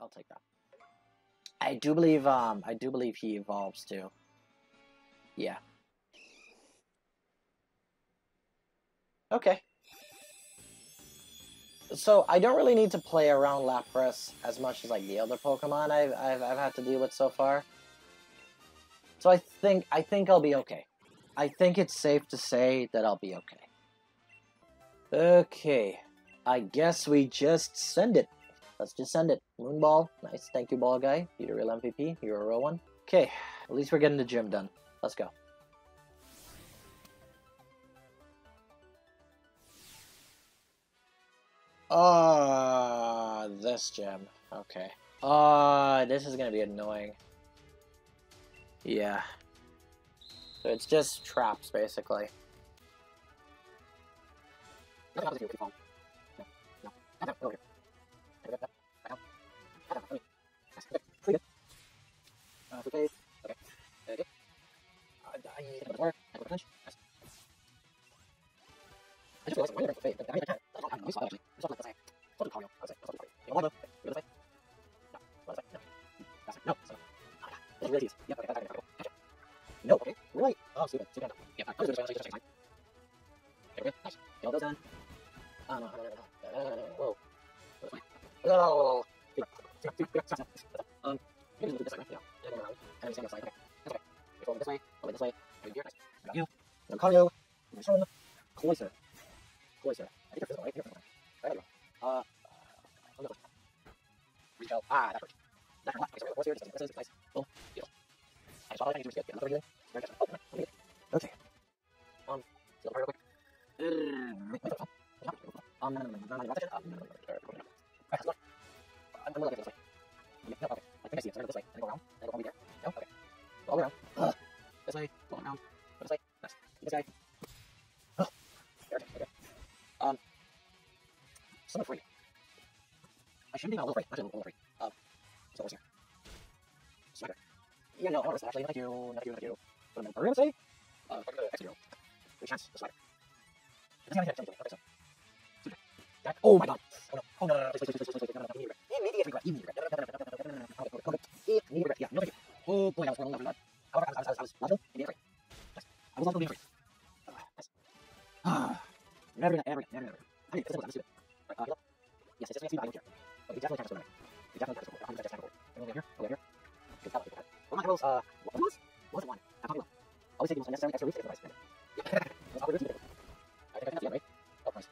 I'll take that. I do believe um I do believe he evolves too. Yeah. Okay. So I don't really need to play around Lapras as much as like the other Pokemon I've I've, I've had to deal with so far. So I think I think I'll be okay. I think it's safe to say that I'll be okay. Okay. I guess we just send it. Let's just send it. Moonball. Nice. Thank you, ball guy. You're a real MVP. You're a real one. Okay. At least we're getting the gym done. Let's go. Ah, this gem. Okay. Ah, this is gonna be annoying. Yeah. So it's just traps, basically. No, okay, right. Oh, stupid, stupid. Yeah, I was going to say, Okay, nice. Kill those then. Ah, no, no, no, no, no, no, whoa. Oh, um, maybe we'll do this way, yeah. Yeah, go around. And stand outside, okay. That's okay. You're going this way, over this way, over here, nice. Got you. Calling you. I'm showing closer. Closer. I think right? You're physical. Right, there you go. Uh, uh, no. Ah. Okay, here? This is, this is. Oh, beautiful. I saw that. I okay. Um, real quick. Um, no, no, no, no, no, no. Um, no, I'm gonna look at it this way. No, okay. I think I see it. So I'm gonna go this way. And go around. And go all the way there. No, okay. Go all the way around. Ugh. This way. Go around. Go this way. Nice. This way. Ugh. There, okay. Um, summer free. I shouldn't be a little free. Actually, a little free. So what's here? Smacker. Yeah, no, I noticed actually. Not you, not you, not you. What am I gonna say? Uh, fuck the X zero. Three chance. The smacker. It doesn't have to. Okay, so. Oh my god. Oh no. Oh no, no, no, please, please, no, no, no, immediate regret. Immediate regret. No, no, no, no, no, no, no, no, no, no, no. Regret. Yeah, no thank. Oh boy, I was going on that However, I was, I was, I was. I was. Ah. Never, never, never, never. I mean, physical, I'm stupid. Right, uh. Yes, it's just me, I don't care. But we definitely can't just. We definitely can't just win. 100% just can't win. Over here, over here. Good job. Well, my rolls, uh, what was? What was it one? I'm talking about. Always taking most unnecessary extra get the right spin. That's awkward routes to get I think I can the end, right? Oh, nice.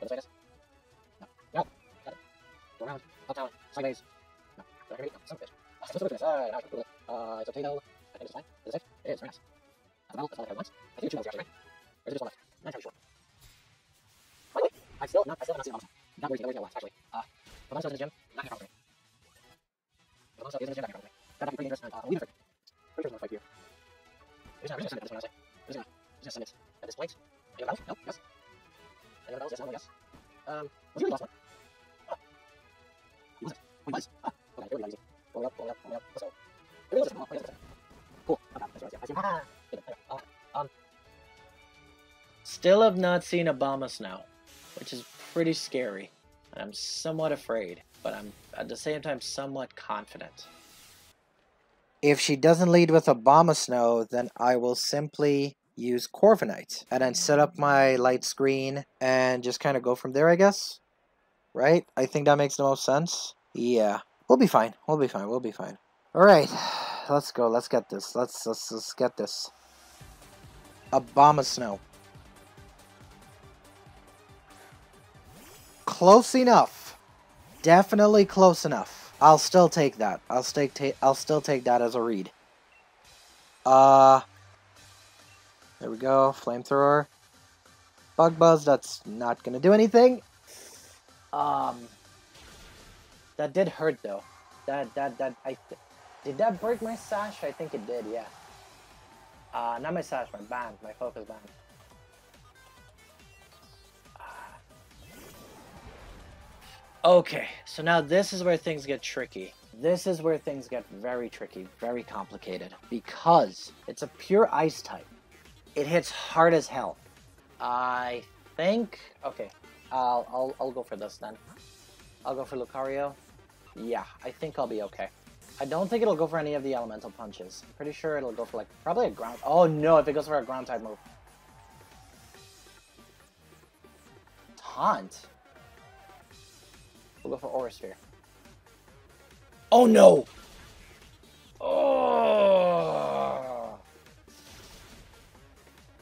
Go this way, I guess. No. No. Got it. Go around. Up, down. Sideways. No. Go here. No. Son of a bitch. Ah, so it's Alright, now I can do it. Uh, it's a potato. I think it's fine. Is it safe? It is. Very nice. That's a medal. That's all I once. I think two medals actually, right? Or is it just one left? Not entirely sure. By the way, I still not, I still have not seen Bombs. Not where's, where's no last, actually. Uh, is in the gym. Not here probably. Bombs is in the gym. Not here probably. Gotta be pretty interesting. Uh, leave. Pretty sure there's no fight here. Gonna, we're gonna send this I'll say. We're gonna, just gonna send it at this point. Any other medals? No? Yes? Any other medals? Yes, no, yes. Um, was he the last one? Ah. He was it. Oh, he was. Ah. Okay, here we go, easy. Going up, going up, going up. Let's. Here we go, this one. Oh, wait, that's it. Cool. Bad. That's right. I see him. Ah. Good. Uh, um. Still have not seen Obama Snow, which is pretty scary. I'm somewhat afraid, but I'm at the same time somewhat confident. If she doesn't lead with Obama Snow, then I will simply use Corviknight and then set up my light screen and just kind of go from there, I guess. Right? I think that makes the most sense. Yeah. We'll be fine. We'll be fine. We'll be fine. Alright. Let's go. Let's get this. Let's let's let's get this. Obama Close enough. Definitely close enough. I'll still take that. I'll still take I'll still take that as a read. Uh there we go, flamethrower. Bug buzz, that's not gonna do anything. Um That did hurt though. That that that I did that break my sash? I think it did, yeah. Uh not my sash, my band, my focus band. Okay, so now this is where things get tricky. This is where things get very tricky, very complicated, because it's a pure ice type. It hits hard as hell. I think. Okay, I'll I'll, I'll go for this then. I'll go for Lucario. Yeah, I think I'll be okay. I don't think it'll go for any of the elemental punches. I'm pretty sure it'll go for like, probably a ground. Oh no, if it goes for a ground type move. Taunt? We'll go for Sphere. Oh no! Oh!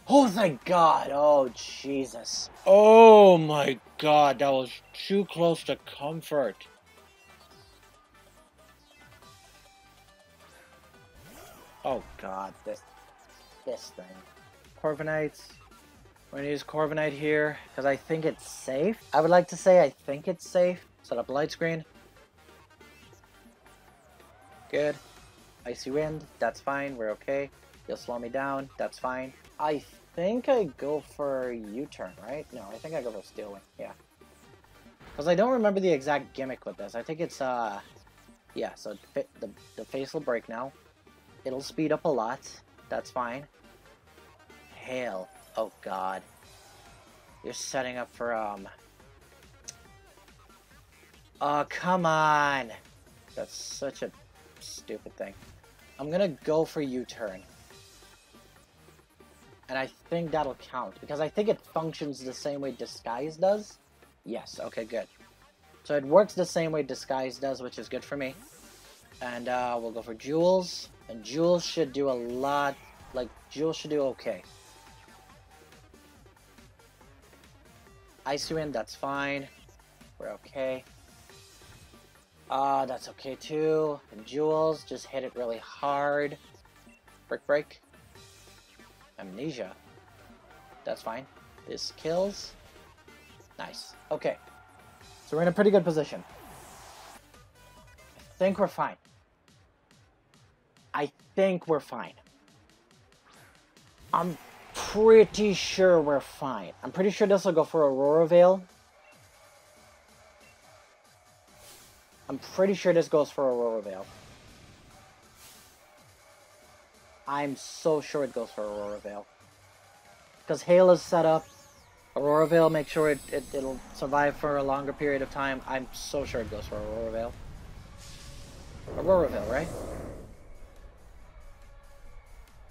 Oh, thank God! Oh, Jesus. Oh my god, that was too close to comfort. Oh God, this this thing. Corviknights. We're gonna use Corviknight here because I think it's safe. I would like to say I think it's safe. Set up a light screen. Good. Icy wind. That's fine. We're okay. You'll slow me down. That's fine. I think I go for U-turn, right? No, I think I go for Steel Wing. Yeah. Because I don't remember the exact gimmick with this. I think it's, uh... Yeah, so the, the face will break now. It'll speed up a lot. That's fine. Hail. Oh god. You're setting up for, um... Oh, come on! That's such a stupid thing. I'm gonna go for U-turn. And I think that'll count, because I think it functions the same way Disguise does. Yes, okay, good. So it works the same way Disguise does, which is good for me. And uh, we'll go for Jewels. And Jewels should do a lot, like, Jewels should do okay. Icy Wind, that's fine. We're okay. Ah, uh, that's okay too. And Jewels, just hit it really hard. Brick Break. Amnesia. That's fine. This kills. Nice. Okay. So we're in a pretty good position. I think we're fine. I think we're fine. I'm pretty sure we're fine. I'm pretty sure this will go for Aurora Veil. I'm pretty sure this goes for Aurora Veil. I'm so sure it goes for Aurora Veil. Because Hail is set up. Aurora Veil, make sure it, it, it'll survive for a longer period of time. I'm so sure it goes for Aurora Veil. Aurora Veil, right?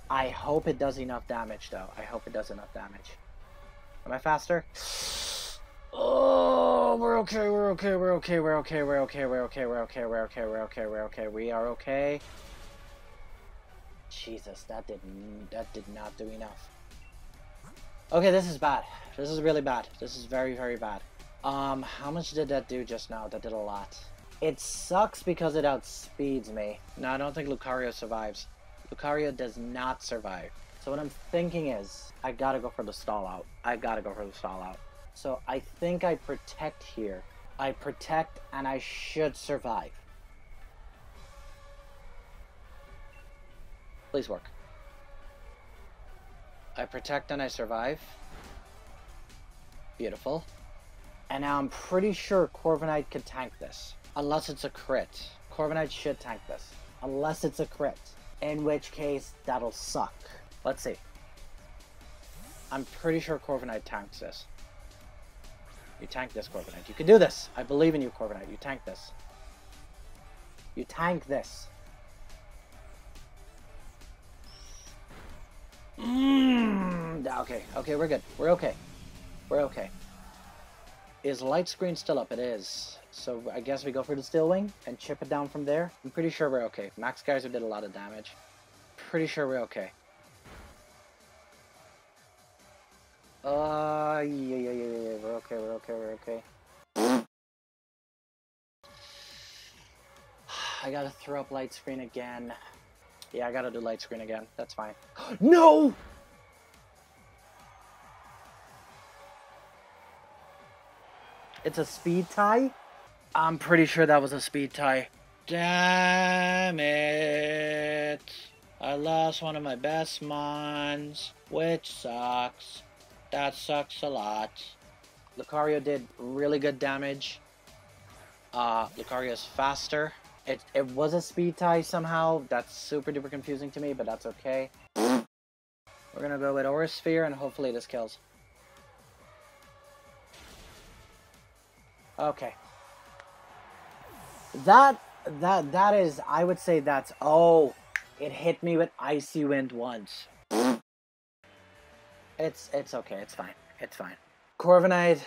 I hope it does enough damage, though. I hope it does enough damage. Am I faster? Oh, we're okay, we're okay, we're okay, we're okay, we're okay, we're okay, we're okay, we're okay, we're okay, we're okay, we are okay. Jesus, that did that did not do enough. Okay, this is bad. This is really bad. This is very, very bad. Um, how much did that do just now? That did a lot. It sucks because it outspeeds me. No, I don't think Lucario survives. Lucario does not survive. So what I'm thinking is, I gotta go for the stall out. I gotta go for the stall out. So I think I protect here. I protect and I should survive. Please work. I protect and I survive. Beautiful. And now I'm pretty sure Corviknight could tank this. Unless it's a crit. Corviknight should tank this. Unless it's a crit. In which case, that'll suck. Let's see. I'm pretty sure Corviknight tanks this. You tank this, Corviknight. You can do this. I believe in you, Corviknight. You tank this. You tank this. Mm, okay, okay, we're good. We're okay. We're okay. Is light screen still up? It is. So I guess we go for the Steel Wing and chip it down from there. I'm pretty sure we're okay. Max Geyser did a lot of damage. Pretty sure we're okay. Uh, yeah, yeah, okay, okay. I gotta throw up light screen again. Yeah, I gotta do light screen again. That's fine. no! It's a speed tie? I'm pretty sure that was a speed tie. Damn it. I lost one of my best mons, which sucks. That sucks a lot. Lucario did really good damage. Uh, Lucario's faster. It, it was a speed tie somehow. That's super duper confusing to me, but that's okay. We're gonna go with Aura Sphere and hopefully this kills. Okay. That that that is I would say that's oh it hit me with icy wind once. It's it's okay, it's fine. It's fine. Corviknight,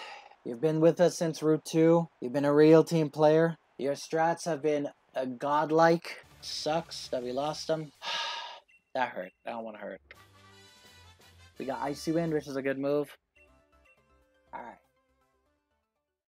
you've been with us since Route 2. You've been a real team player. Your strats have been a godlike. Sucks that we lost them. that hurt. That one hurt. We got Icy Wind, which is a good move. Alright.